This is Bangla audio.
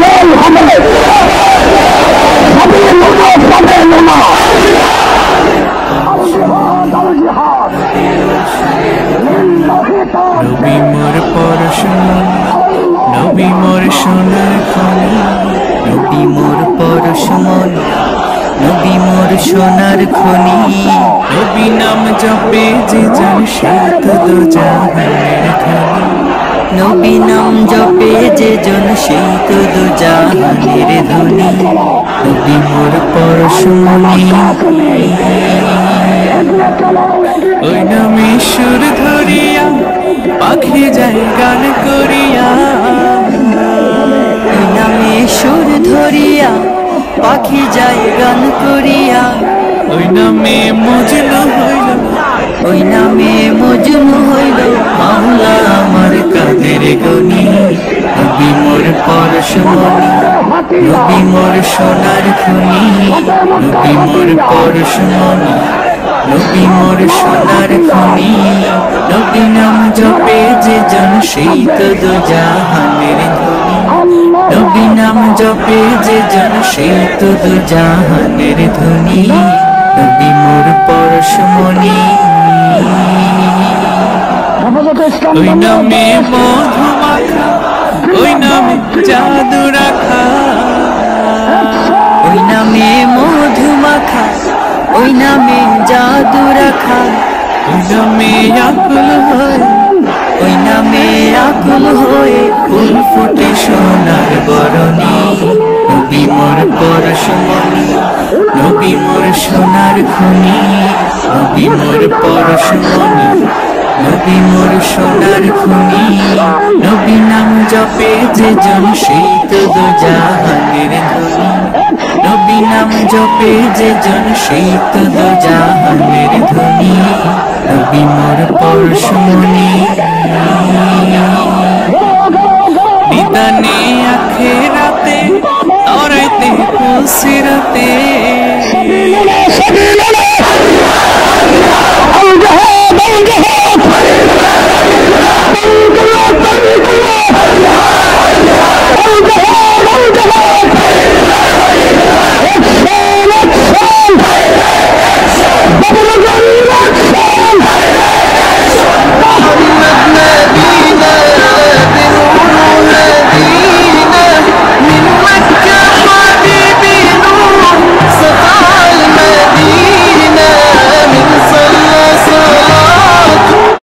জল হবে। নবী মোর পরশুমন নবী মোর সোনার খনি, নবী মোর পরশুমন, নবী খনি। নাম জপে যে জন শীত দো জাহানের ধনি নবী নাম জপে যে জন শীত দো জাহানের ধনি নবী মোর পরশুমনি ওই নামে সুর ধরিয়া পাখি যায় গান করিয়া। ওই নামে সুর ধরিয়া পাখি যায় গান করিয়া। ওই নামে মজনু হইল। ওই নামে মজনু হইল। মাওলা কাদের গনি নবী মোর পরশমণি নবী মোর সোনার খনি নবী মোর পরশমণি নবী মোর সোনার খনি। নবী নাম জপে যে জন সেই তো দো জাহানের ধনি নবী নাম জপে যে জন সেই তো জাহানের ধনি নবী মোর পরশমণি ওই নামে মধু মাখা ওই নামে জাদু রাখা, ওই নামে মধু মাখা ওই নামে জাদু রাখা, ওই নামে আকুল হয়, ওই নামে আকুল হয়ে ফুল ফুটে সোনার বরণী। নবী মোর পরশমণি নবী মোর সোনার খনি, নবী মোর পরশমণি নবী মোর সোনার খনি। নবী নাম জপে যে জন সেই তো দো জাহানের ধনী। নবী নাম জপে যে জন সেই তো দো জাহানের ধনী। নবী মোর পরশমণি। নিদানে আখেরাতে